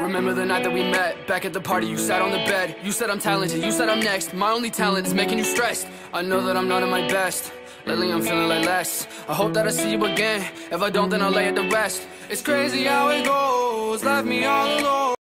Remember the night that we met Back at the party you sat on the bed. You said I'm talented, you said I'm next. My only talent is making you stressed. I know that I'm not at my best. Lately I'm feeling like less. I hope that I see you again. If I don't then I'll lay it to rest. It's crazy how it goes. Left me all alone.